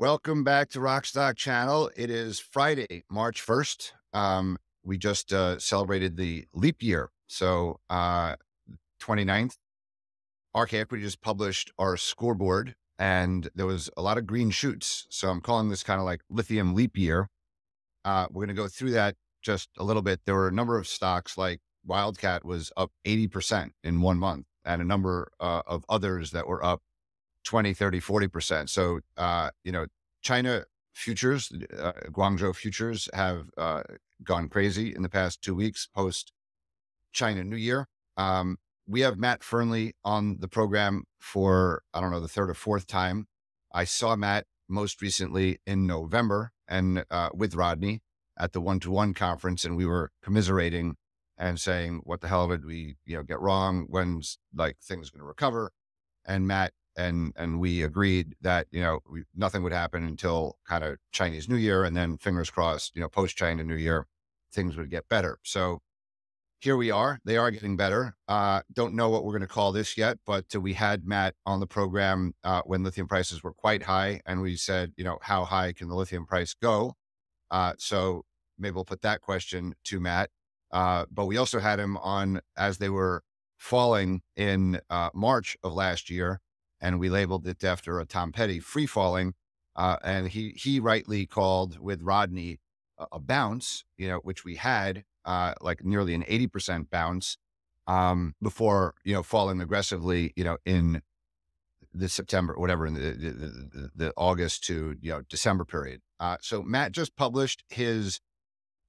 Welcome back to Rock Stock Channel. It is Friday, March 1st. Um, we just uh, celebrated the leap year. So, uh, 29th, RK Equity just published our scoreboard and there was a lot of green shoots. So I'm calling this kind of like lithium leap year. Uh, we're going to go through that just a little bit. There were a number of stocks like Wildcat was up 80% in one month and a number uh, of others that were up 20, 30, 40%. So, uh, you know, China futures, uh, Guangzhou futures have uh, gone crazy in the past two weeks post China New Year. Um, we have Matt Fernley on the program for, I don't know, the third or fourth time. I saw Matt most recently in November and uh, with Rodney at the one to one conference, and we were commiserating and saying, what the hell did we, you know, get wrong? When's like things going to recover? And Matt and and we agreed that you know we, nothing would happen until kind of Chinese New Year, and then fingers crossed, you know, post China New Year, things would get better. So here we are; they are getting better. Uh, don't know what we're going to call this yet, but uh, we had Matt on the program uh, when lithium prices were quite high, and we said, you know, how high can the lithium price go? Uh, so maybe we'll put that question to Matt. Uh, but we also had him on as they were falling in March of last year and we labeled it after a Tom Petty free falling. Uh, and he he rightly called with Rodney a, a bounce, you know, which we had uh, like nearly an eighty percent bounce um, before you know falling aggressively, you know, in the September, whatever, in the, the, the, the August to you know December period. Uh, so Matt just published his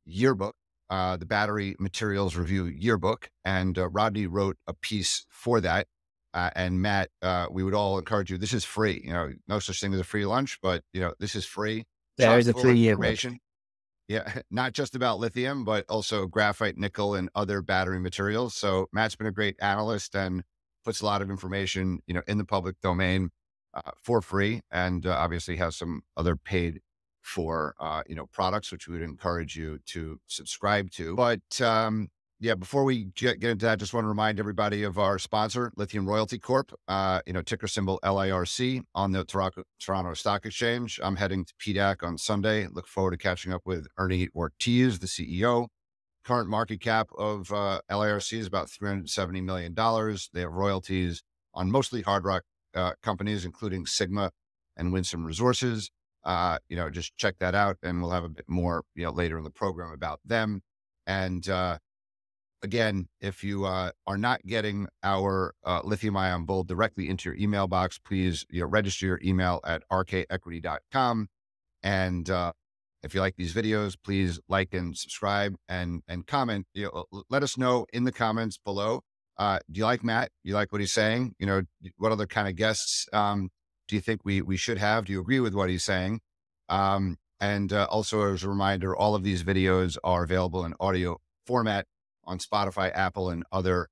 yearbook, uh, the Battery Materials Review yearbook, and uh, Rodney wrote a piece for that. Uh, and Matt, uh, we would all encourage you. This is free. You know, no such thing as a free lunch, but you know, this is free. There is a free information. Yeah, not just about lithium, but also graphite, nickel, and other battery materials. So Matt's been a great analyst and puts a lot of information, you know, in the public domain uh, for free, and uh, obviously has some other paid for uh, you know products, which we would encourage you to subscribe to. But um, yeah, before we get, into that, I just want to remind everybody of our sponsor, Lithium Royalty Corp. Uh, you know, ticker symbol LIRC on the Toronto, Toronto Stock Exchange. I'm heading to PDAC on Sunday. Look forward to catching up with Ernie Ortiz, the CEO. Current market cap of uh, LIRC is about $370 million. They have royalties on mostly hard rock uh, companies, including Sigma and Winsome Resources. Uh, you know, just check that out, and we'll have a bit more, you know, later in the program about them. And uh, again, if you uh, are not getting our uh, lithium ion bull directly into your email box, please you know, register your email at rkequity.com. And uh, if you like these videos, please like and subscribe and and comment. You know, let us know in the comments below. Uh, do you like Matt? Do you like what he's saying? You know, what other kind of guests um, do you think we we should have? Do you agree with what he's saying? Um, and uh, also, as a reminder, all of these videos are available in audio format on Spotify, Apple, and other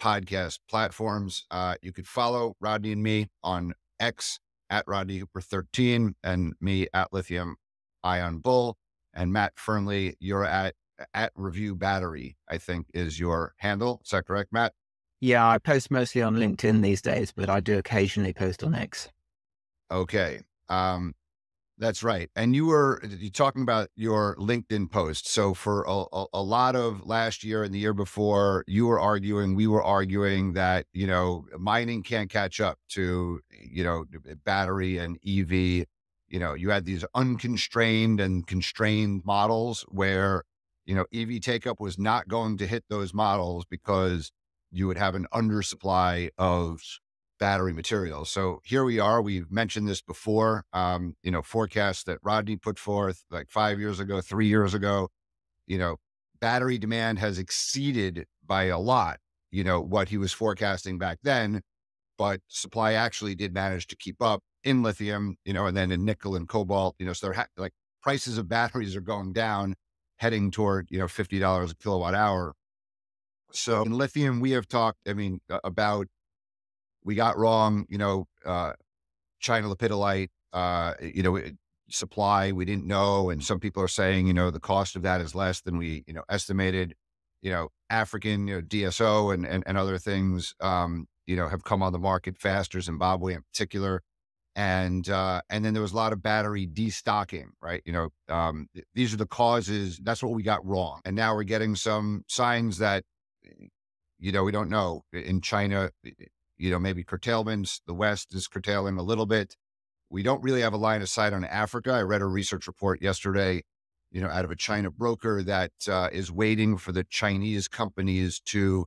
podcast platforms. Uh, you could follow Rodney and me on X at Rodney Hooper 13 and me at Lithium Ion Bull and Matt Fernley, You're at at Review Battery, I think is your handle. Is that correct, Matt? Yeah, I post mostly on LinkedIn these days, but I do occasionally post on X. Okay. Um, that's right. And you were uh, you talking about your LinkedIn post. So for a, a, a, lot of last year and the year before, you were arguing, we were arguing that, you know, mining can't catch up to, you know, battery and EV. You know, you had these unconstrained and constrained models where, you know, EV take up was not going to hit those models because you would have an undersupply of battery materials. So here we are. We've mentioned this before. Um, you know, forecasts that Rodney put forth like five years ago, three years ago. You know, battery demand has exceeded by a lot. You know what he was forecasting back then, but supply actually did manage to keep up in lithium. You know, and then in nickel and cobalt. You know, so they're ha- like prices of batteries are going down, heading toward you know fifty dollars a kilowatt hour. So in lithium, we have talked. I mean, about we got wrong, you know, uh, China lepidolite, uh, you know, supply we didn't know. And some people are saying, you know, the cost of that is less than we, you know, estimated, you know, African, you know, DSO and, and, and other things, um, you know, have come on the market faster, Zimbabwe in particular. and uh, and then there was a lot of battery destocking, right? You know, um, th- these are the causes. That's what we got wrong, and now we're getting some signs that, you know, we don't know in China. You know, maybe curtailments. The West is curtailing a little bit. We don't really have a line of sight on Africa. I read a research report yesterday, you know, out of a China broker that uh, is waiting for the Chinese companies to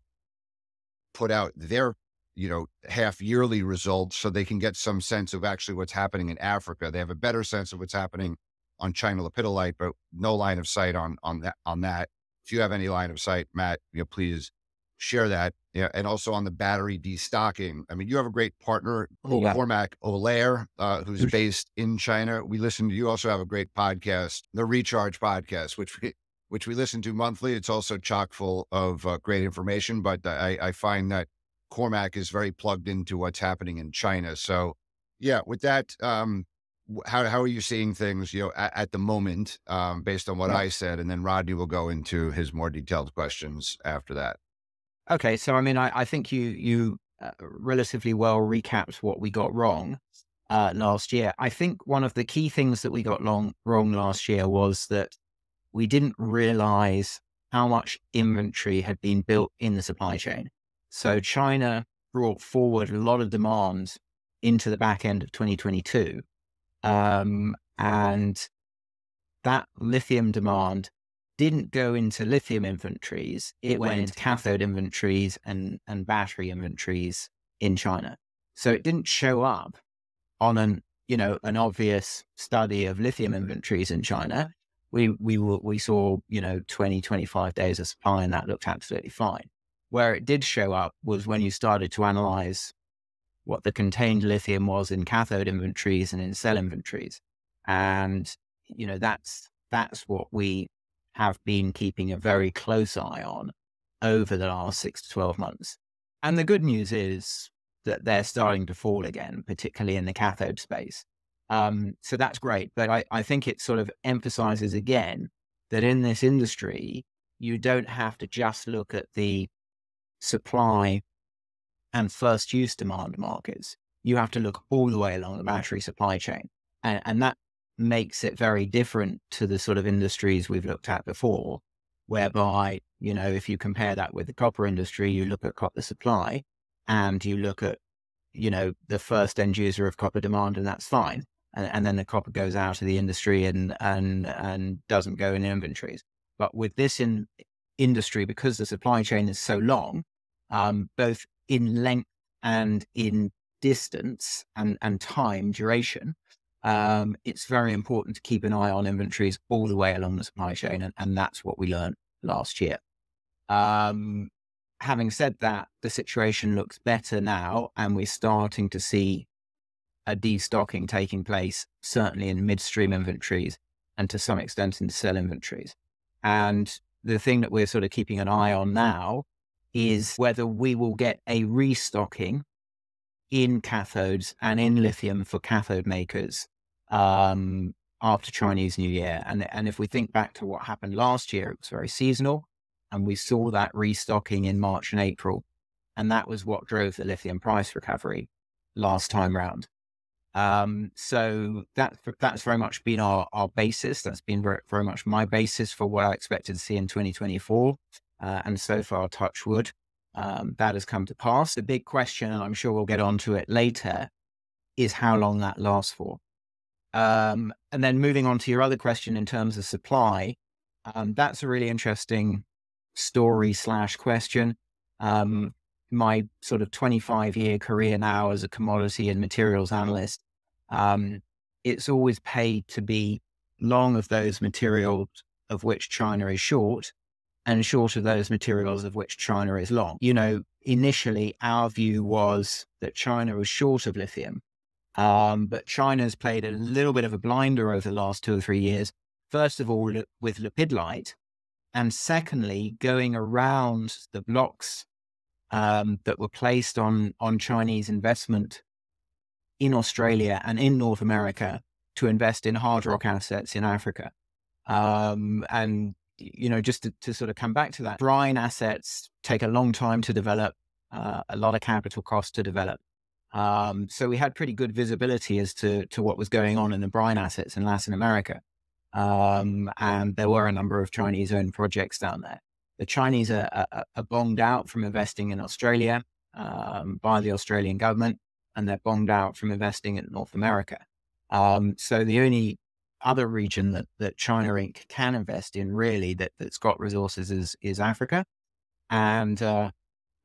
put out their you know, half yearly results so they can get some sense of actually what's happening in Africa. They have a better sense of what's happening on China lepidolite, but no line of sight on on that on that. If you have any line of sight, Matt, you know, please share that. Yeah, and also on the battery destocking. I mean, you have a great partner, oh, yeah. Cormac O'Laoire, uh, who's based in China. We listen to you also have a great podcast, the Recharge podcast, which we which we listen to monthly. It's also chock full of uh, great information, but I, I find that Cormac is very plugged into what's happening in China. So, yeah, with that, um, how how are you seeing things? You know, at, at the moment, um, based on what yeah. I said, and then Rodney will go into his more detailed questions after that. Okay, so I mean, I, I think you you uh, relatively well recapped what we got wrong uh, last year. I think one of the key things that we got long, wrong last year was that we didn't realize how much inventory had been built in the supply chain. So China brought forward a lot of demand into the back end of 2022. Um, and that lithium demand didn't go into lithium inventories. It went into cathode inventories and, and battery inventories in China. So it didn't show up on an, you know, an obvious study of lithium inventories in China. We, we, we saw, you know, 20, 25 days of supply and that looked absolutely fine. Where it did show up was when you started to analyze what the contained lithium was in cathode inventories and in cell inventories. And, you know, that's, that's what we have been keeping a very close eye on over the last six to 12 months. And the good news is that they're starting to fall again, particularly in the cathode space. Um, so that's great. But I, I think it sort of emphasizes again that in this industry, you don't have to just look at the supply and first use demand markets, you have to look all the way along the battery supply chain. And, and that makes it very different to the sort of industries we've looked at before, whereby, you know, if you compare that with the copper industry, you look at copper supply and you look at, you know, the first end user of copper demand, and that's fine. And, and then the copper goes out of the industry and, and, and doesn't go in inventories. But with this in, industry, because the supply chain is so long, um, both in length and in distance and, and time duration, um, it's very important to keep an eye on inventories all the way along the supply chain. And, and that's what we learned last year. Um, having said that, the situation looks better now, and we're starting to see a destocking taking place, certainly in midstream inventories and to some extent in cell inventories. And the thing that we're sort of keeping an eye on now is whether we will get a restocking in cathodes and in lithium for cathode makers um, after Chinese New Year. And, and if we think back to what happened last year, it was very seasonal. And we saw that restocking in March and April. And that was what drove the lithium price recovery last time round. Um, so that that's very much been our, our basis. That's been very, very much my basis for what I expected to see in 2024. Uh, and so far, touch wood, um, that has come to pass. The big question, and I'm sure we'll get onto it later, is how long that lasts for. Um, and then moving on to your other question in terms of supply, um, that's a really interesting story slash question. Um, my sort of 25 year career now as a commodity and materials analyst um, it's always paid to be long of those materials of which China is short and short of those materials of which China is long. You know, initially our view was that China was short of lithium, um, but China's played a little bit of a blinder over the last two or three years. First of all, with lepidolite, and secondly, going around the blocks um, that were placed on on Chinese investment in Australia and in North America to invest in hard rock assets in Africa. Um, and, you know, just to, to, sort of come back to that, brine assets take a long time to develop, uh, a lot of capital cost to develop. Um, so we had pretty good visibility as to to what was going on in the brine assets in Latin America, um, and there were a number of Chinese-owned projects down there. The Chinese are, are, are bonged out from investing in Australia um, by the Australian government, and they're bonged out from investing in North America. Um, so the only other region that, that China Inc. can invest in really that, that's got resources is, is Africa. And uh,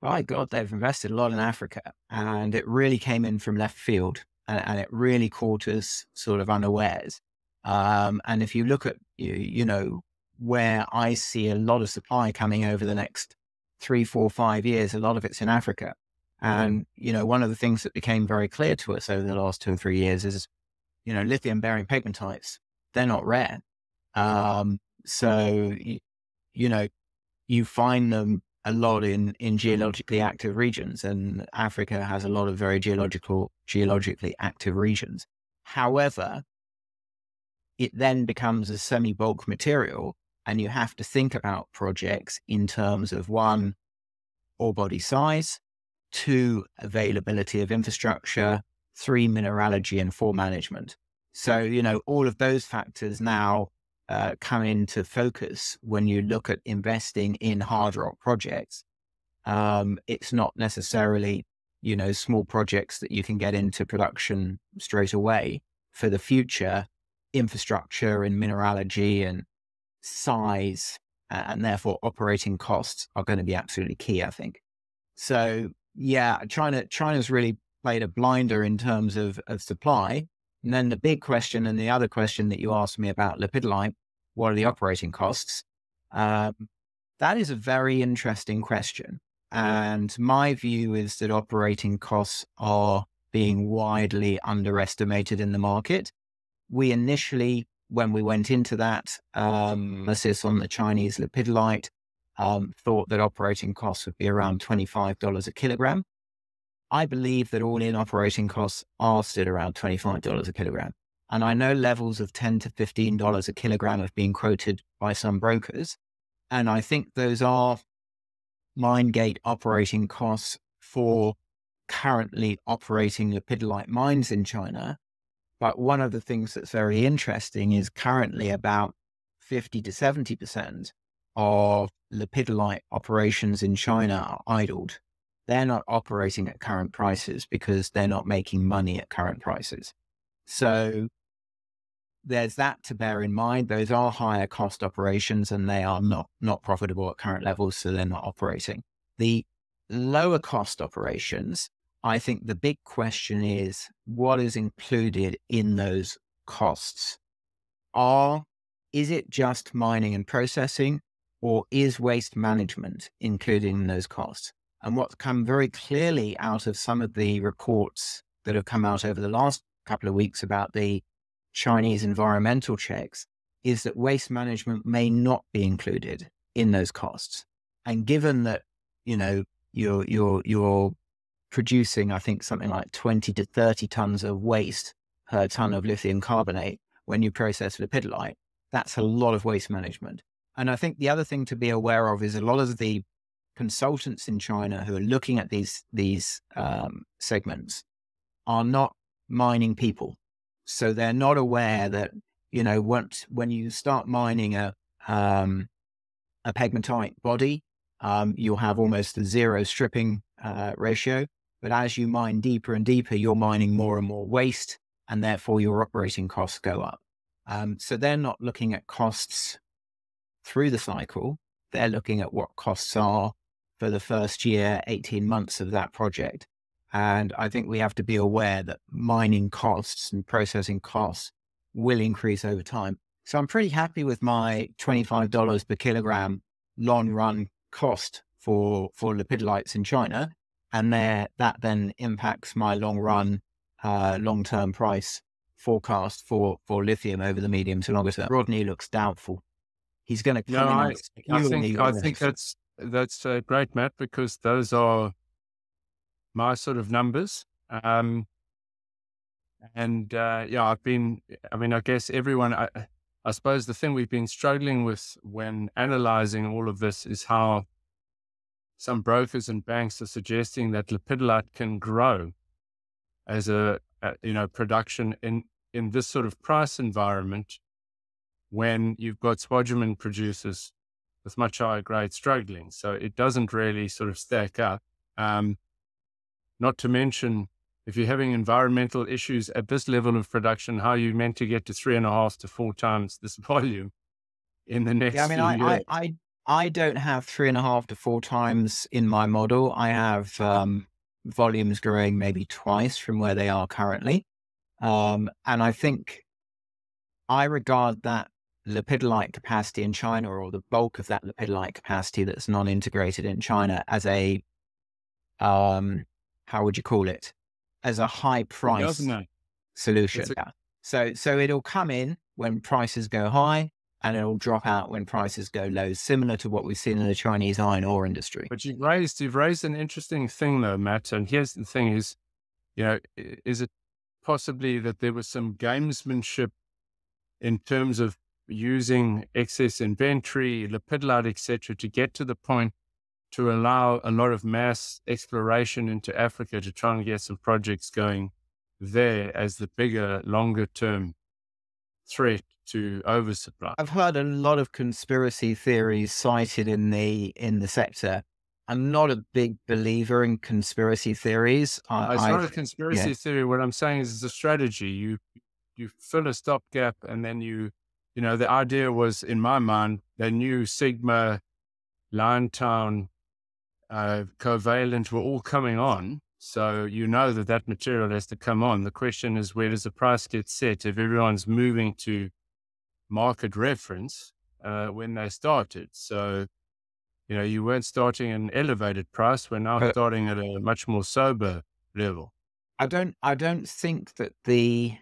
my God, they've invested a lot in Africa and it really came in from left field and, and it really caught us sort of unawares. Um, and if you look at, you, you know, where I see a lot of supply coming over the next three, four, five years, a lot of it's in Africa. And, you know, one of the things that became very clear to us over the last two or three years is you know, lithium bearing pegmatites, they're not rare. Um, so, you, you know, you find them a lot in, in geologically active regions and Africa has a lot of very geological, geologically active regions. However, it then becomes a semi bulk material and you have to think about projects in terms of one, ore body size, two, availability of infrastructure, three, mineralogy, and four, management. So, you know, all of those factors now uh, come into focus when you look at investing in hard rock projects. Um, it's not necessarily, you know, small projects that you can get into production straight away. For the future, infrastructure and mineralogy and size and therefore operating costs are going to be absolutely key, I think. So yeah, China China's really played a blinder in terms of, of supply. And then the big question and the other question that you asked me about lepidolite, what are the operating costs? Um, that is a very interesting question. And my view is that operating costs are being widely underestimated in the market. We initially, when we went into that um, assist on the Chinese lepidolite, um, thought that operating costs would be around $25 a kilogram. I believe that all in operating costs are still around $25 a kilogram. And I know levels of 10 to $15 a kilogram have been quoted by some brokers. And I think those are mine gate operating costs for currently operating lepidolite mines in China. But one of the things that's very interesting is currently about 50 to 70% of lepidolite operations in China are idled they're not operating at current prices because they're not making money at current prices. So there's that to bear in mind. Those are higher cost operations and they are not, not profitable at current levels. So they're not operating. The lower cost operations, I think the big question is what is included in those costs? Are, is it just mining and processing or is waste management included in those costs? And what's come very clearly out of some of the reports that have come out over the last couple of weeks about the Chinese environmental checks is that waste management may not be included in those costs. And given that, you know, you're, you're, you're producing, I think, something like 20 to 30 tons of waste per ton of lithium carbonate when you process lepidolite, that's a lot of waste management. And I think the other thing to be aware of is a lot of the consultants in China who are looking at these these um, segments are not mining people, so they're not aware that you know once when you start mining a um, a pegmatite body, um, you'll have almost a zero stripping uh, ratio. But as you mine deeper and deeper, you're mining more and more waste, and therefore your operating costs go up. Um, so they're not looking at costs through the cycle. They're looking at what costs are for the first year, 18 months of that project. And I think we have to be aware that mining costs and processing costs will increase over time. So I'm pretty happy with my $25 per kilogram long run cost for, for lepidolites in China. And there, that then impacts my long run, uh, long term price forecast for, for lithium over the medium to longer term. Rodney looks doubtful. He's going to. No, I, I think I think that's that's uh, great, Matt, because those are my sort of numbers. Um, and uh, yeah, I've been, I mean, I guess everyone, I, I suppose the thing we've been struggling with when analyzing all of this is how some brokers and banks are suggesting that lepidolite can grow as a, a you know production in in this sort of price environment when you've got spodumene producers with much higher grade struggling. So it doesn't really sort of stack up. Um, not to mention, if you're having environmental issues at this level of production, how are you meant to get to three and a half to four times this volume in the next. Yeah, I mean, I, I, I, I don't have three and a half to four times in my model. I have um, volumes growing maybe twice from where they are currently. Um, and I think I regard that lepidolite capacity in China or the bulk of that lepidolite capacity that's non-integrated in China as a, um, how would you call it? As a high price solution. A- so, so it'll come in when prices go high and it'll drop out when prices go low, similar to what we've seen in the Chinese iron ore industry. But you've raised, you've raised an interesting thing though, Matt. And here's the thing is, you know, is it possibly that there was some gamesmanship in terms of using excess inventory, lepidolite, etc., to get to the point to allow a lot of mass exploration into Africa to try and get some projects going there as the bigger, longer term threat to oversupply. I've heard a lot of conspiracy theories cited in the in the sector. I'm not a big believer in conspiracy theories. I, it's I've, not a conspiracy yeah. theory. What I'm saying is it's a strategy. You you fill a stopgap and then you you know, the idea was in my mind, they new Sigma, Liontown, uh, Covalent were all coming on. So you know that that material has to come on. The question is, where does the price get set if everyone's moving to market reference uh, when they started? So, you know, you weren't starting an elevated price. We're now but, starting at a much more sober level. I don't, I don't think that the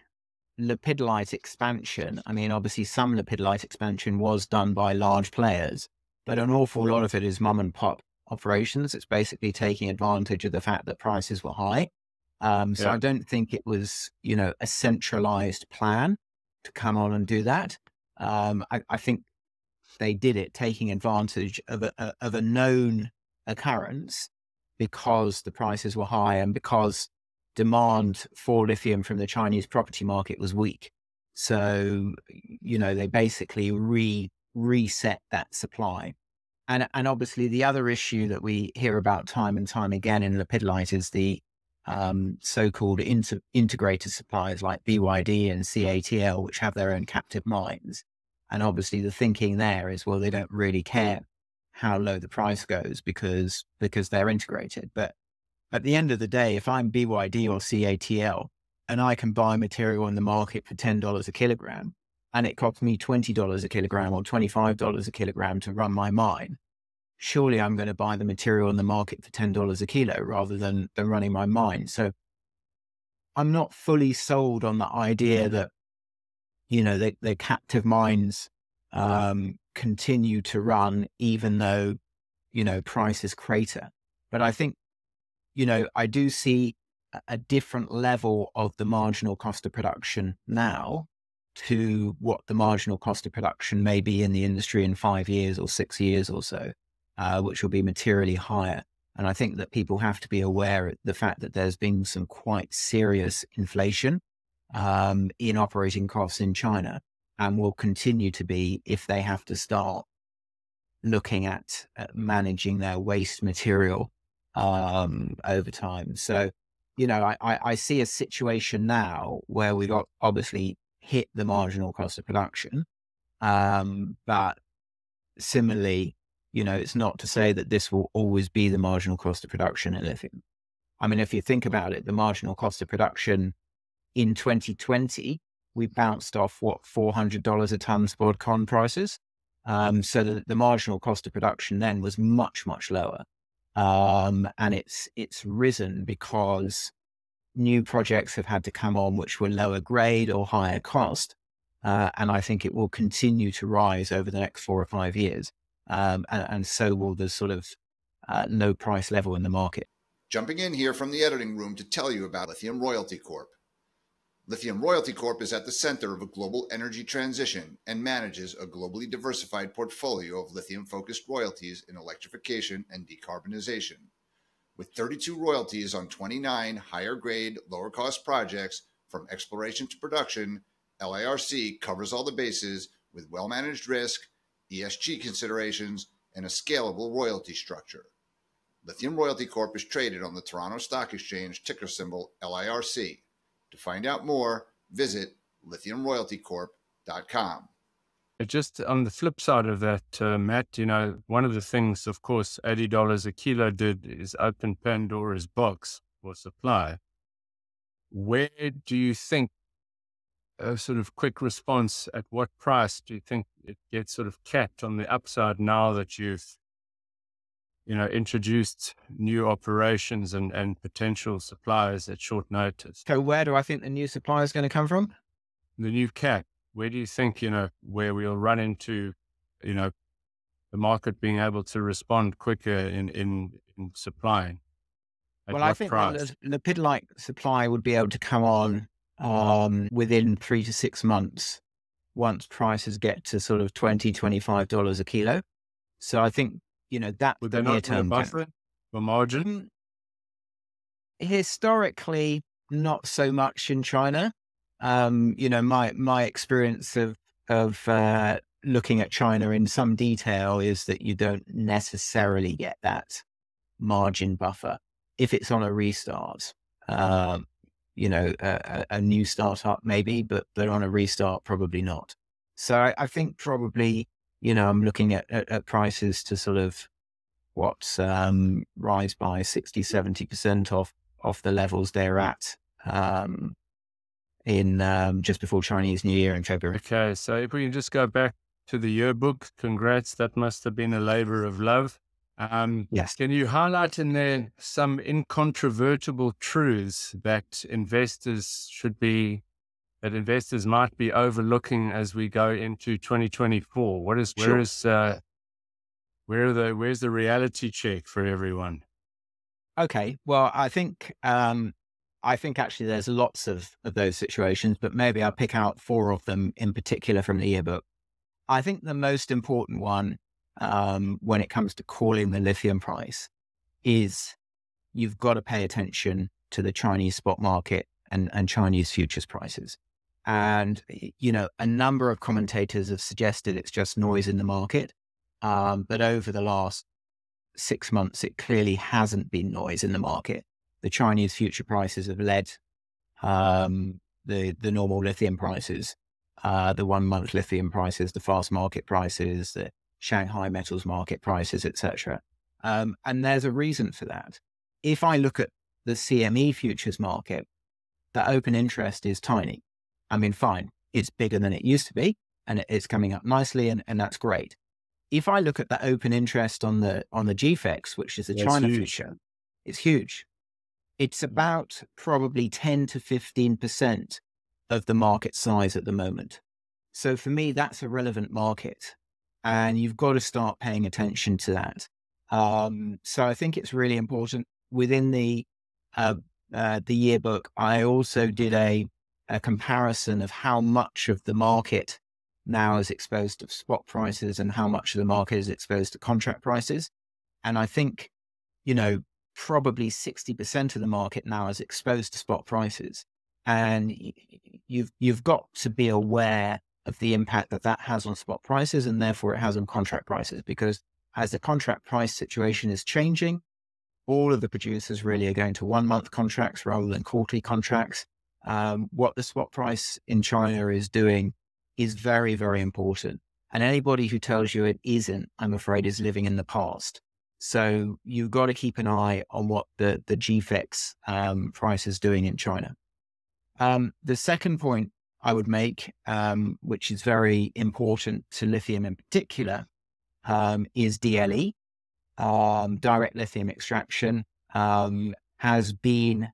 lepidolite expansion, I mean, obviously some lepidolite expansion was done by large players, but an awful lot of it is mum and pop operations. It's basically taking advantage of the fact that prices were high. Um, so yeah. I don't think it was, you know, a centralized plan to come on and do that. Um, I, I, think they did it taking advantage of a, a, of a known occurrence because the prices were high and because demand for lithium from the Chinese property market was weak. So, you know, they basically re reset that supply. And, and obviously the other issue that we hear about time and time again in lepidolite is the um, so-called inter- integrated suppliers like BYD and CATL, which have their own captive mines. And obviously the thinking there is, well, they don't really care how low the price goes because, because they're integrated. But at the end of the day, if I'm BYD or CATL and I can buy material in the market for $10 a kilogram and it costs me $20 a kilogram or $25 a kilogram to run my mine, surely I'm going to buy the material in the market for $10 a kilo rather than, than running my mine. So I'm not fully sold on the idea that, you know, the, the captive mines um, continue to run even though, you know, prices crater. But I think you know, I do see a different level of the marginal cost of production now to what the marginal cost of production may be in the industry in five years or six years or so, uh, which will be materially higher. And I think that people have to be aware of the fact that there's been some quite serious inflation um, in operating costs in China and will continue to be if they have to start looking at, at managing their waste material um, over time. So, you know, I, I, I see a situation now where we got obviously hit the marginal cost of production. Um, but similarly, you know, it's not to say that this will always be the marginal cost of production in lithium. I mean, if you think about it, the marginal cost of production in 2020, we bounced off what $400 a ton spod con prices. Um, so the, the marginal cost of production then was much, much lower um, and it's it's risen because new projects have had to come on which were lower grade or higher cost, uh, and I think it will continue to rise over the next four or five years, um, and, and, so will the sort of uh, low price level in the market. Jumping in here from the editing room to tell you about Lithium Royalty Corp. Lithium Royalty Corp is at the center of a global energy transition and manages a globally diversified portfolio of lithium focused royalties in electrification and decarbonization. With 32 royalties on 29 higher grade, lower cost projects from exploration to production, LARC covers all the bases with well managed risk, ESG considerations, and a scalable royalty structure. Lithium Royalty Corp is traded on the Toronto Stock Exchange, ticker symbol LIRC. To find out more, visit lithiumroyaltycorp.com. Just on the flip side of that, uh, Matt, you know, one of the things, of course, $80 a kilo did is open Pandora's box for supply. Where do you think a sort of quick response at what price do you think it gets sort of capped on the upside now that you've you know, introduced new operations and, and potential suppliers at short notice. So where do I think the new supplier is going to come from? The new cap. Where do you think, you know, where we'll run into, you know, the market being able to respond quicker in, in, in supplying? well, I think price? the lepidolite supply would be able to come on um, within three to six months once prices get to sort of 20 $25 a kilo. So I think you know, that Would the near term buffer for margin? Um, historically, not so much in China. Um, you know, my my experience of of uh, looking at China in some detail is that you don't necessarily get that margin buffer if it's on a restart. Um, you know, a, a, new startup maybe, but but on a restart probably not. So I, I think probably you know, I'm looking at, at, at prices to sort of what um, rise by 60, 70% off, off the levels they're at um, in um, just before Chinese New Year in February. Okay. So if we can just go back to the yearbook, congrats. That must have been a labor of love. Um, yes. Can you highlight in there some incontrovertible truths that investors should be that investors might be overlooking as we go into 2024? What is, sure. where is, uh, where the, where's the reality check for everyone? Okay. Well, I think, um, I think actually there's lots of, of those situations, but maybe I'll pick out four of them in particular from the yearbook. I think the most important one um, when it comes to calling the lithium price is you've got to pay attention to the Chinese spot market and, and Chinese futures prices. And, you know, a number of commentators have suggested it's just noise in the market. Um, but over the last six months, it clearly hasn't been noise in the market. The Chinese future prices have led um, the, the normal lithium prices, uh, the one month lithium prices, the fast market prices, the Shanghai metals market prices, etc. Um, and there's a reason for that. If I look at the CME futures market, the open interest is tiny. I mean, fine, it's bigger than it used to be and it's coming up nicely and, and that's great. If I look at the open interest on the on the GFEX, which is the yeah, China future, it's huge. It's mm. about probably 10 to 15% of the market size at the moment. So for me, that's a relevant market. And you've got to start paying attention to that. Um, so I think it's really important within the uh, uh, the yearbook. I also did a a comparison of how much of the market now is exposed to spot prices and how much of the market is exposed to contract prices. And I think, you know, probably 60% of the market now is exposed to spot prices. And you've, you've got to be aware of the impact that that has on spot prices and therefore it has on contract prices because as the contract price situation is changing, all of the producers really are going to one month contracts rather than quarterly contracts um, what the spot price in China is doing is very, very important. And anybody who tells you it isn't, I'm afraid, is living in the past. So you've got to keep an eye on what the, the GFEX um, price is doing in China. Um, the second point I would make, um, which is very important to lithium in particular, um, is DLE. Um, direct lithium extraction um, has been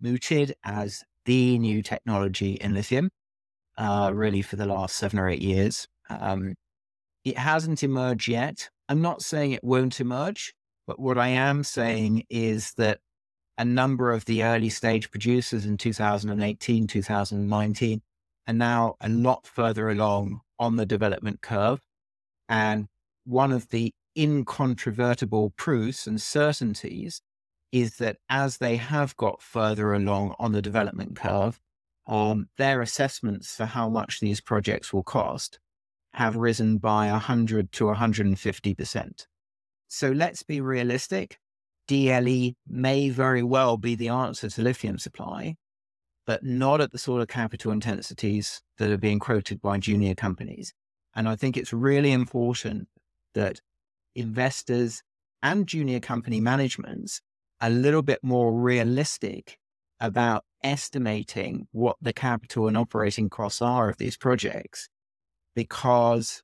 mooted as the new technology in lithium, uh, really for the last seven or eight years. Um, it hasn't emerged yet. I'm not saying it won't emerge, but what I am saying is that a number of the early stage producers in 2018, 2019 are now a lot further along on the development curve. And one of the incontrovertible proofs and certainties is that as they have got further along on the development curve, um, their assessments for how much these projects will cost have risen by 100 to 150%. So let's be realistic. DLE may very well be the answer to lithium supply, but not at the sort of capital intensities that are being quoted by junior companies. And I think it's really important that investors and junior company managements a little bit more realistic about estimating what the capital and operating costs are of these projects. Because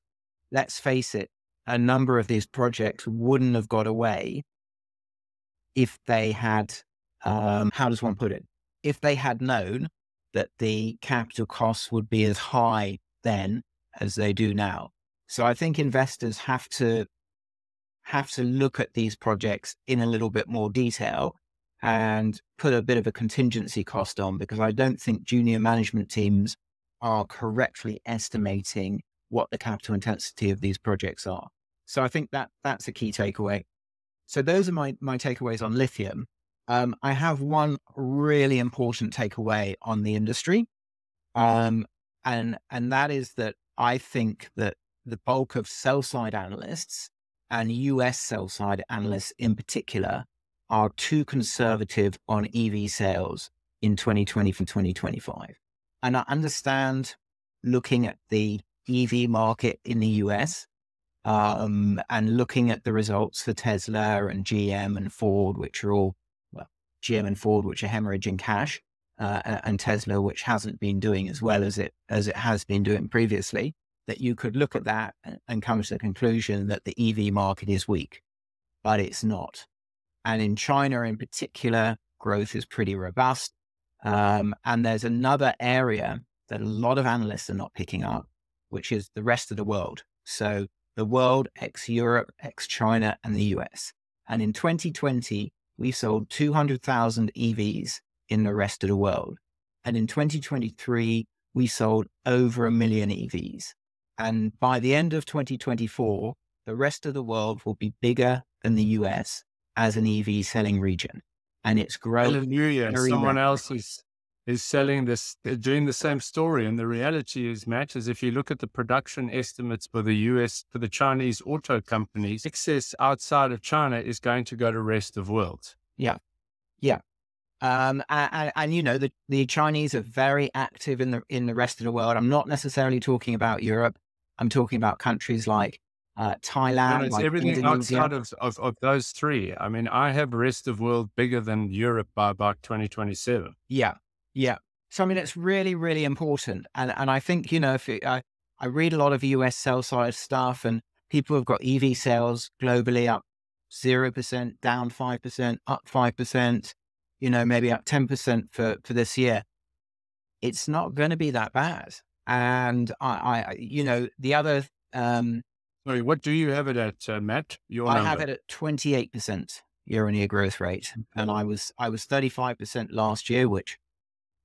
let's face it, a number of these projects wouldn't have got away if they had, um, how does one put it? If they had known that the capital costs would be as high then as they do now. So I think investors have to have to look at these projects in a little bit more detail and put a bit of a contingency cost on because I don't think junior management teams are correctly estimating what the capital intensity of these projects are. So I think that that's a key takeaway. So those are my my takeaways on lithium. Um, I have one really important takeaway on the industry, um, and and that is that I think that the bulk of sell side analysts and US sell side analysts in particular are too conservative on EV sales in 2020 from 2025. And I understand looking at the EV market in the US um, and looking at the results for Tesla and GM and Ford, which are all, well, GM and Ford, which are hemorrhaging cash, uh, and Tesla, which hasn't been doing as well as it as it has been doing previously that you could look at that and come to the conclusion that the EV market is weak, but it's not. And in China in particular, growth is pretty robust. Um, and there's another area that a lot of analysts are not picking up, which is the rest of the world. So the world ex Europe, ex China, and the US. And in 2020, we sold 200,000 EVs in the rest of the world. And in 2023, we sold over a million EVs. And by the end of 2024, the rest of the world will be bigger than the US as an EV selling region. And it's growing. Hallelujah. Someone rapidly. else is, is selling this, doing the same story. And the reality is, Matt, is if you look at the production estimates for the US, for the Chinese auto companies, success outside of China is going to go to rest of world. Yeah. Yeah. Um, and, and, you know the, the Chinese are very active in the in the rest of the world. I'm not necessarily talking about Europe. I'm talking about countries like uh, Thailand. it's like everything Indonesia. outside of, of, of, those three. I mean, I have rest of world bigger than Europe by about 2027. Yeah. Yeah. So, I mean, it's really, really important. And, and I think, you know, if it, I, I read a lot of US sell side stuff and people have got EV sales globally up 0%, down 5%, up 5%, you know, maybe up 10% for, for this year. It's not going to be that bad. And I, I, you know, the other. Um, Sorry, what do you have it at, uh, Matt? Your I number? have it at twenty eight percent year on year growth rate, and I was I was thirty five percent last year, which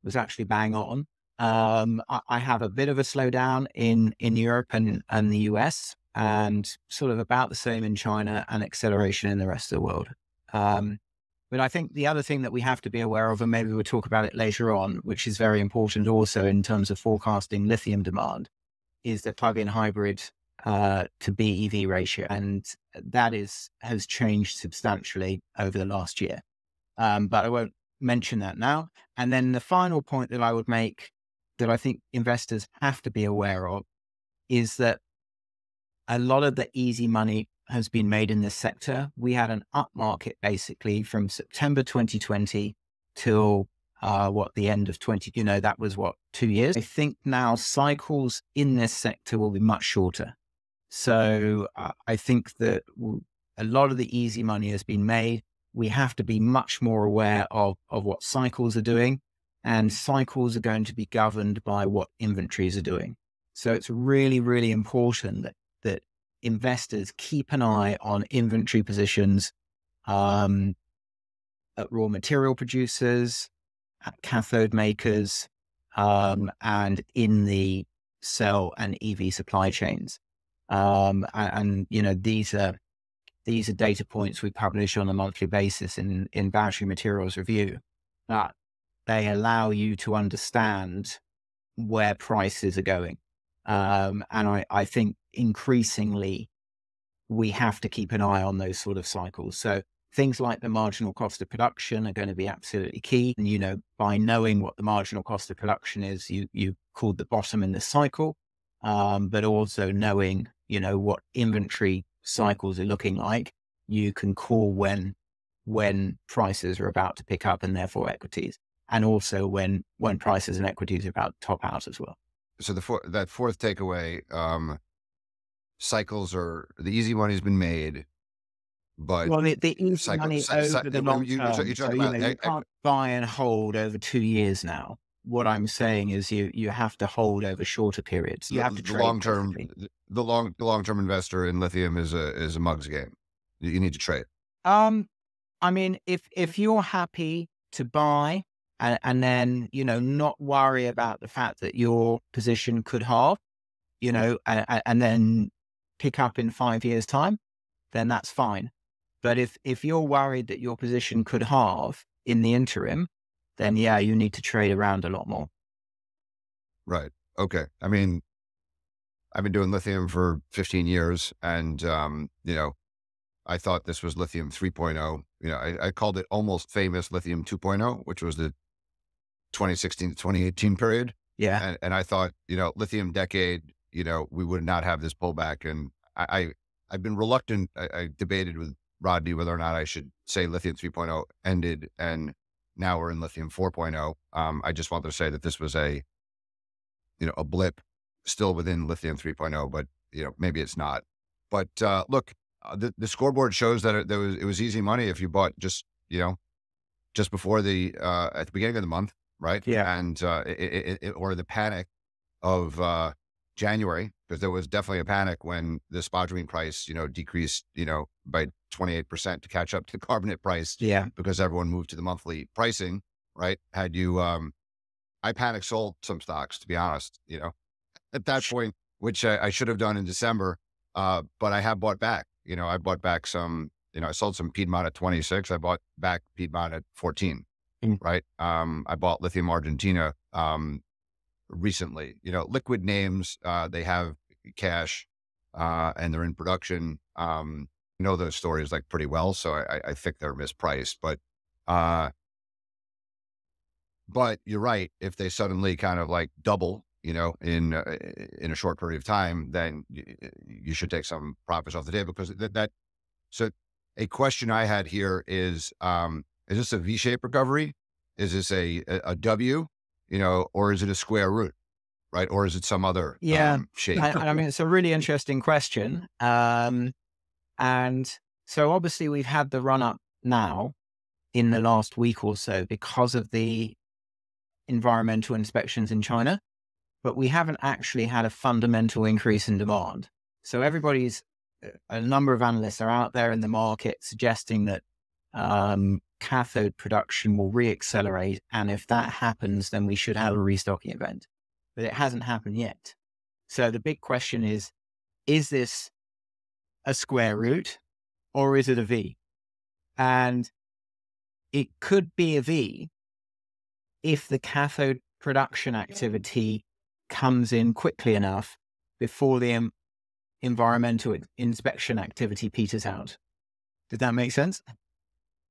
was actually bang on. Um, I, I, have a bit of a slowdown in in Europe and and the US, and sort of about the same in China, and acceleration in the rest of the world. Um, but I think the other thing that we have to be aware of, and maybe we'll talk about it later on, which is very important also in terms of forecasting lithium demand, is the plug-in hybrid uh, to BEV ratio, and that is has changed substantially over the last year. Um, but I won't mention that now. And then the final point that I would make that I think investors have to be aware of is that a lot of the easy money has been made in this sector. We had an up market basically from September 2020 till uh, what the end of 20, you know, that was what, two years. I think now cycles in this sector will be much shorter. So uh, I think that a lot of the easy money has been made. We have to be much more aware of, of what cycles are doing, and cycles are going to be governed by what inventories are doing. So it's really, really important that investors keep an eye on inventory positions um, at raw material producers, at cathode makers, um, and in the cell and EV supply chains. Um, and, and, you know, these are these are data points we publish on a monthly basis in, in Battery Materials Review, that they allow you to understand where prices are going. Um, and I, I think increasingly we have to keep an eye on those sort of cycles. So things like the marginal cost of production are going to be absolutely key. And, you know, by knowing what the marginal cost of production is, you, you called the bottom in the cycle, um, but also knowing, you know, what inventory cycles are looking like, you can call when, when prices are about to pick up and therefore equities. And also when, when prices and equities are about to top out as well. So the four, that fourth takeaway, um, cycles are the easy money's been made, but well, the, the easy cycle, money over the long you, term. You, so, you, know, you can't buy and hold over two years now. What I'm saying is, you you have to hold over shorter periods. You the, have to the long term. The long the long term investor in lithium is a is a mugs game. You need to trade. Um, I mean, if if you're happy to buy and, and then you know not worry about the fact that your position could halve, you know, and, and then pick up in five years' time, then that's fine. But if if you're worried that your position could halve in the interim, then yeah, you need to trade around a lot more. Right. Okay. I mean, I've been doing lithium for 15 years, and um, you know, I thought this was lithium 3.0. You know, I, I called it almost famous lithium 2.0, which was the 2016 to 2018 period. Yeah. And, and I thought, you know, lithium decade, you know, we would not have this pullback. And I, I I've been reluctant. I, I, debated with Rodney whether or not I should say lithium 3.0 ended and now we're in lithium 4.0. Um, I just wanted to say that this was a, you know, a blip still within lithium 3.0, but you know, maybe it's not. But uh, look, uh, the, the scoreboard shows that it, was, it was easy money if you bought just, you know, just before the, uh, at the beginning of the month, right? Yeah. And, uh, it, it, it, or the panic of, uh, January, because there was definitely a panic when the spodumene price, you know, decreased, you know, by 28% to catch up to the carbonate price. Yeah. Because everyone moved to the monthly pricing, right? Had you, um, I panic sold some stocks, to be honest, you know, at that point, which I, I should have done in December. Uh, but I have bought back, you know, I bought back some, you know, I sold some Piedmont at 26. I bought back Piedmont at 14, mm. right? Um, I bought Lithium Argentina, um, recently. You know, liquid names, uh, they have cash uh, and they're in production. Um, know those stories like pretty well, so I, I think they're mispriced. But uh, but you're right. If they suddenly kind of like double, you know, in uh, in a short period of time, then you, you should take some profits off the day because that, that. So a question I had here is: um, Is this a V-shaped recovery? Is this a, a, a W? You know, or is it a square root, right? Or is it some other yeah. Um, shape? I, I, mean, it's a really interesting question. Um, and so obviously we've had the run up now in the last week or so because of the environmental inspections in China, but we haven't actually had a fundamental increase in demand. So everybody's, a number of analysts are out there in the market suggesting that um, cathode production will reaccelerate. And if that happens, then we should have a restocking event. But it hasn't happened yet. So the big question is is this a square root or is it a V? And it could be a V if the cathode production activity comes in quickly enough before the environmental inspection activity peters out. Did that make sense?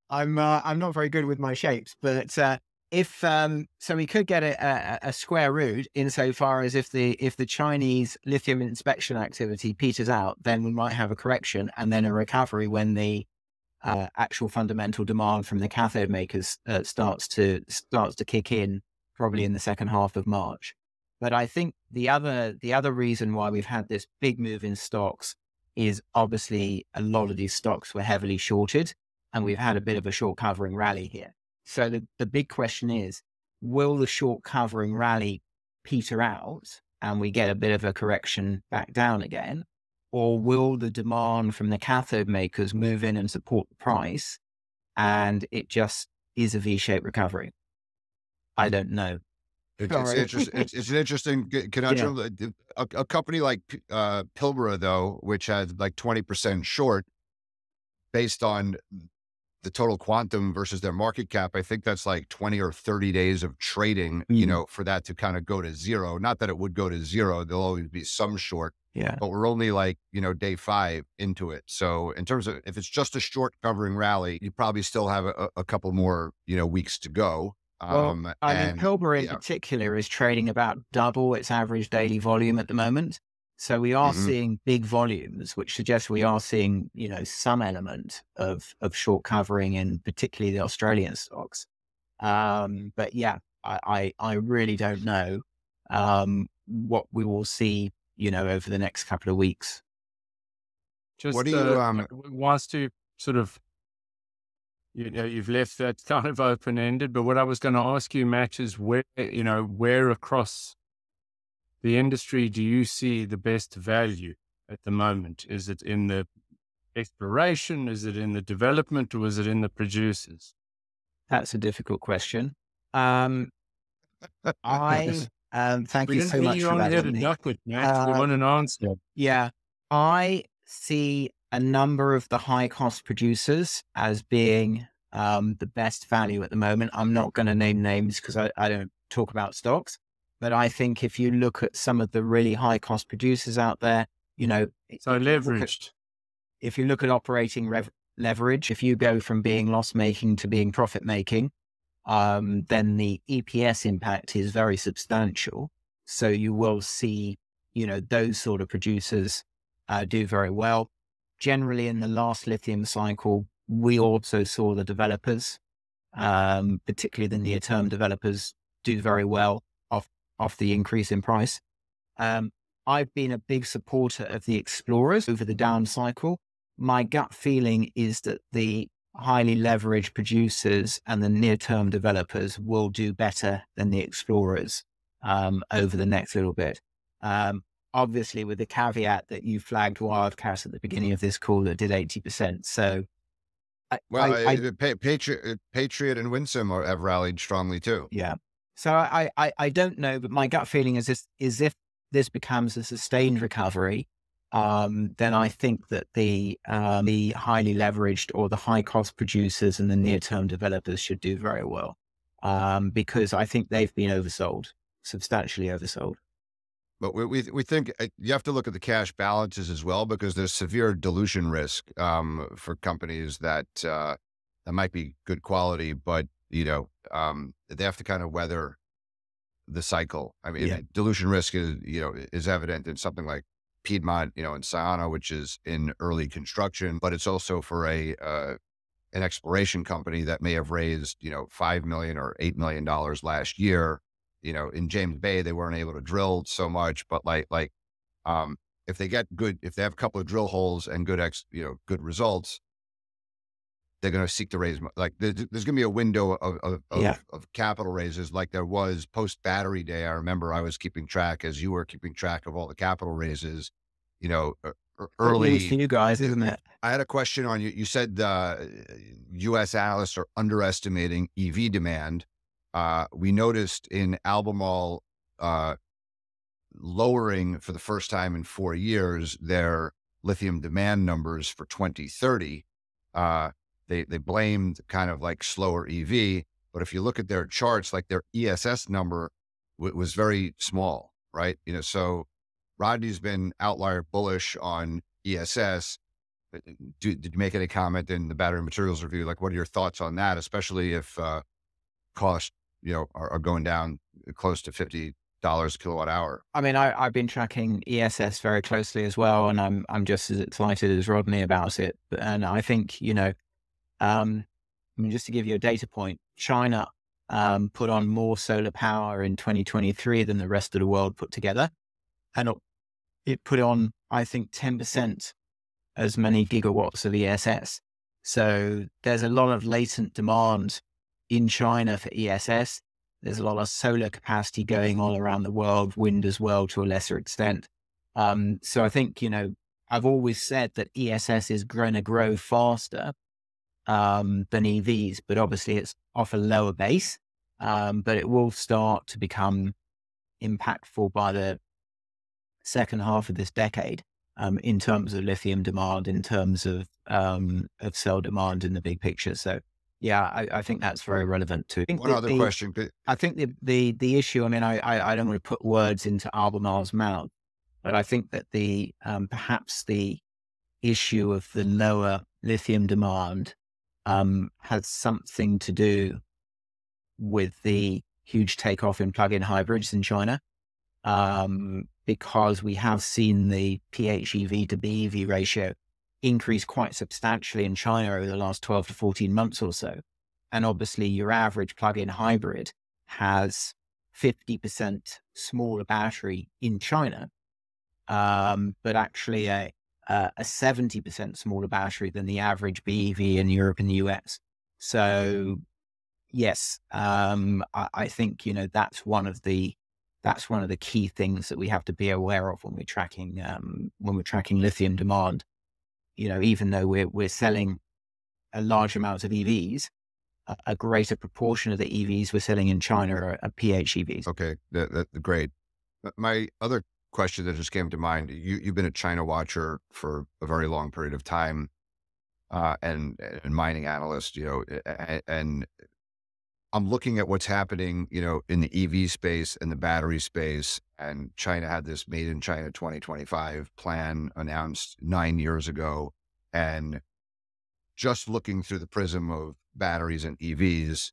I'm uh, I'm not very good with my shapes, but uh, if um, so, we could get a, a, a, square root insofar as if the if the Chinese lithium inspection activity peters out, then we might have a correction and then a recovery when the uh, actual fundamental demand from the cathode makers uh, starts to starts to kick in, probably in the second half of March. But I think the other the other reason why we've had this big move in stocks is obviously a lot of these stocks were heavily shorted and we've had a bit of a short covering rally here. So the, the big question is, will the short covering rally peter out and we get a bit of a correction back down again? Or will the demand from the cathode makers move in and support the price and it just is a V shaped recovery? I don't know. It's, it's, it's, it's, an interesting conundrum. Yeah. A, a, company like uh, Pilbara, though, which had like 20% short, based on the total quantum versus their market cap, I think that's like 20 or 30 days of trading, mm. you know, for that to kind of go to zero. Not that it would go to zero, there'll always be some short. Yeah. But we're only like, you know, day five into it. So in terms of if it's just a short covering rally, you probably still have a, a couple more, you know, weeks to go. Well, um, I mean, Pilbara in yeah. particular is trading about double its average daily volume at the moment. So we are mm-hmm. seeing big volumes, which suggests we are seeing, you know, some element of of short covering in particularly the Australian stocks. Um, but yeah, I, I, I really don't know um, what we will see, you know, over the next couple of weeks. Just what do you uh, um, wants to sort of you know you've left that kind of open ended, but what I was going to ask you, Matt, is where you know where across the industry do you see the best value at the moment? Is it in the exploration? Is it in the development or is it in the producers? That's a difficult question. Um, I um, thank we you so much you for that. Duck with, Uh, we want an answer. Yeah, I see a number of the high cost producers as being um, the best value at the moment. I'm not going to name names because I, I, don't talk about stocks, but I think if you look at some of the really high cost producers out there, you know, so leveraged. If you look at operating rev- leverage, if you go from being loss making to being profit making, um, then the EPS impact is very substantial. So you will see, you know, those sort of producers uh, do very well. Generally, in the last lithium cycle, we also saw the developers, um, particularly the near term developers, do very well off the increase in price. Um, I've been a big supporter of the explorers over the down cycle. My gut feeling is that the highly leveraged producers and the near term developers will do better than the explorers um, over the next little bit. Um, obviously, with the caveat that you flagged Wildcat at the beginning of this call that did 80%. So, I, well, I, I, Patriot, Patriot and Winsome have rallied strongly too. Yeah. So I, I, I don't know, but my gut feeling is this, is if this becomes a sustained recovery, um, then I think that the um, the highly leveraged or the high cost producers and the near term developers should do very well um, because I think they've been oversold, substantially oversold. But we, we, we think uh, you have to look at the cash balances as well because there's severe dilution risk um, for companies that uh, that might be good quality, but you know, um, they have to kind of weather the cycle. I mean, yeah. dilution risk is, you know, is evident in something like Piedmont, you know, and Sayona, which is in early construction, but it's also for a, uh, an exploration company that may have raised, you know, five million or eight million dollars last year. You know, in James Bay, they weren't able to drill so much, but like, like, um, if they get good, if they have a couple of drill holes and good ex, you know, good results, they're going to seek to raise like there's, there's going to be a window of of, yeah. of, capital raises like there was post battery day. I remember I was keeping track as you were keeping track of all the capital raises. You know, early to you guys, isn't it? I had a question on you. You said uh, U.S. analysts are underestimating EV demand. Uh, we noticed in Albemarle uh, lowering for the first time in four years their lithium demand numbers for 2030. Uh, they they blamed kind of like slower EV, but if you look at their charts, like their ESS number w- was very small, right? You know, so Rodney's been outlier bullish on ESS. Uh, do, did you make any comment in the battery materials review? Like, what are your thoughts on that, especially if uh, costs, you know, are, are going down close to fifty dollars kilowatt hour. I mean, I, have been tracking ESS very closely as well, and I'm I'm just as excited as Rodney about it. And I think you know um, I mean, just to give you a data point, China um, put on more solar power in 2023 than the rest of the world put together. And it put on, I think, 10% as many gigawatts of ESS. So there's a lot of latent demand in China for ESS. There's a lot of solar capacity going on around the world, wind as well to a lesser extent. Um, so I think, you know, I've always said that ESS is going to grow faster um, than EVs, but obviously it's off a lower base. Um, but it will start to become impactful by the second half of this decade. um, in terms of lithium demand, in terms of um, of cell demand in the big picture. So, yeah, I, I think that's very relevant too. One other the, question. I think the, the the issue. I mean, I, I, I don't want to put words into Albemarle's mouth, but I think that the um, perhaps the issue of the lower lithium demand um, has something to do with the huge takeoff in plug-in hybrids in China um, because we have seen the PHEV to BEV ratio increase quite substantially in China over the last 12 to 14 months or so. And obviously, your average plug in hybrid has 50% smaller battery in China, um, but actually a, a 70% smaller battery than the average BEV in Europe and the US. So, yes, um, I, I think, you know, that's one of the that's one of the key things that we have to be aware of when we're tracking um, when we're tracking lithium demand. You know, even though we're we're selling a large amount of EVs, a, a greater proportion of the EVs we're selling in China are, are PHEVs. Okay, that, that, great. My other question that just came to mind: you you've been a China watcher for a very long period of time, uh, and and mining analyst, you know, and I'm looking at what's happening, you know, in the EV space and the battery space. And China had this Made in China 2025 plan announced nine years ago. And just looking through the prism of batteries and EVs,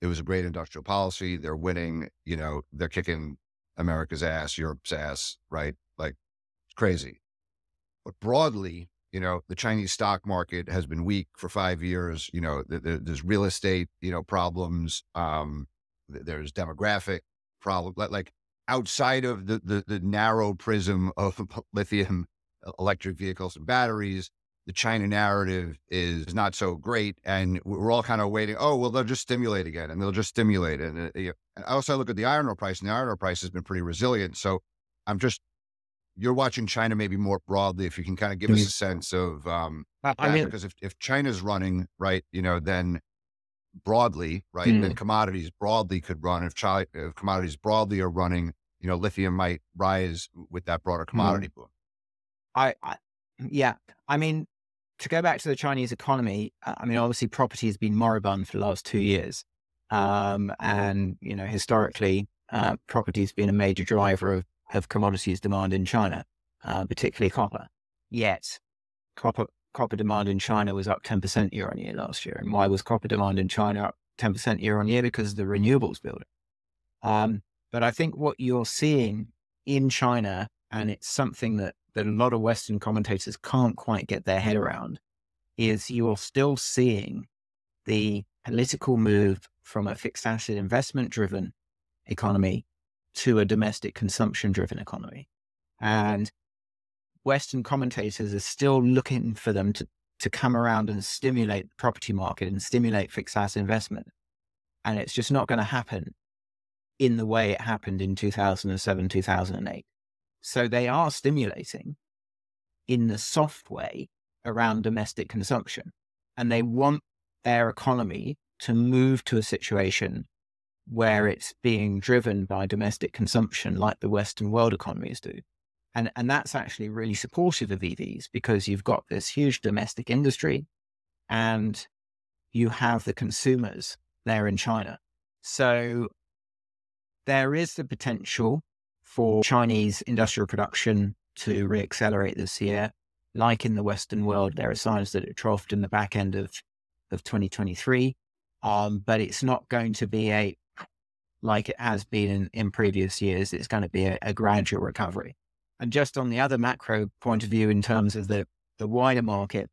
it was a great industrial policy. They're winning, you know, they're kicking America's ass, Europe's ass, right? Like it's crazy. But broadly, you know, the Chinese stock market has been weak for five years. You know, there's real estate, you know, problems. Um, there's demographic problem. Like outside of the, the, the narrow prism of lithium electric vehicles and batteries, the China narrative is not so great. And we're all kind of waiting. Oh, well, they'll just stimulate again and they'll just stimulate. And, uh, and also look at the iron ore price and the iron ore price has been pretty resilient. So I'm just you're watching China maybe more broadly, if you can kind of give mm-hmm. us a sense of, um, I mean, because if, if China's running, right, you know, then broadly, right, mm. then commodities broadly could run. If, China, if commodities broadly are running, you know, lithium might rise with that broader mm. commodity mm. boom. I, I, yeah, I mean, to go back to the Chinese economy, I mean, obviously property has been moribund for the last two years. Um, and, you know, historically, uh, property has been a major driver of of commodities demand in China, uh, particularly copper. Yet, copper copper demand in China was up 10% year on year last year. And why was copper demand in China up 10% year on year? Because of the renewables building. Um, but I think what you're seeing in China, and it's something that, that a lot of Western commentators can't quite get their head around, is you're still seeing the political move from a fixed asset investment driven economy to a domestic consumption driven economy. And Western commentators are still looking for them to, to come around and stimulate the property market and stimulate fixed asset investment. And it's just not going to happen in the way it happened in 2007, 2008. So they are stimulating in the soft way around domestic consumption. And they want their economy to move to a situation where it's being driven by domestic consumption like the Western world economies do. And, and that's actually really supportive of EVs because you've got this huge domestic industry and you have the consumers there in China. So there is the potential for Chinese industrial production to reaccelerate this year. Like in the Western world, there are signs that it troughed in the back end of, of 2023. Um, but it's not going to be a like it has been in, in previous years. It's going to be a, a gradual recovery. And just on the other macro point of view, in terms of the, the wider market,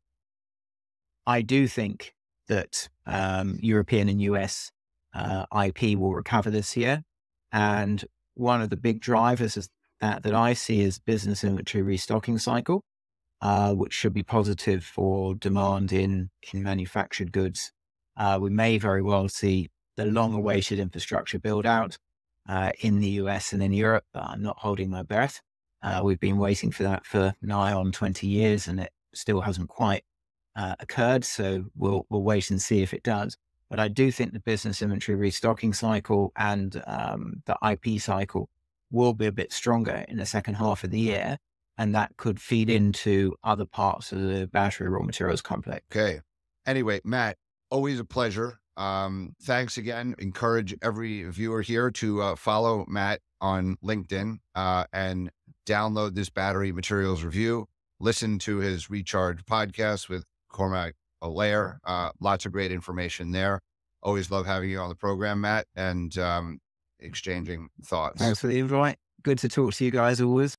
I do think that um, European and US uh, IP will recover this year. And one of the big drivers is that, that I see is business inventory restocking cycle, uh, which should be positive for demand in, in manufactured goods. Uh, we may very well see the long awaited infrastructure build out uh, in the US and in Europe. I'm not holding my breath. Uh, we've been waiting for that for nigh on 20 years and it still hasn't quite uh, occurred. So we'll, we'll wait and see if it does. But I do think the business inventory restocking cycle and um, the IP cycle will be a bit stronger in the second half of the year. and that could feed into other parts of the battery raw materials complex. Okay. Anyway, Matt, always a pleasure. Um, thanks again. Encourage every viewer here to uh, follow Matt on LinkedIn uh, and download this battery materials review. Listen to his Recharge podcast with Cormac O'Laoire. Uh, lots of great information there. Always love having you on the program, Matt, and um, exchanging thoughts. Thanks for the invite. Good to talk to you guys always.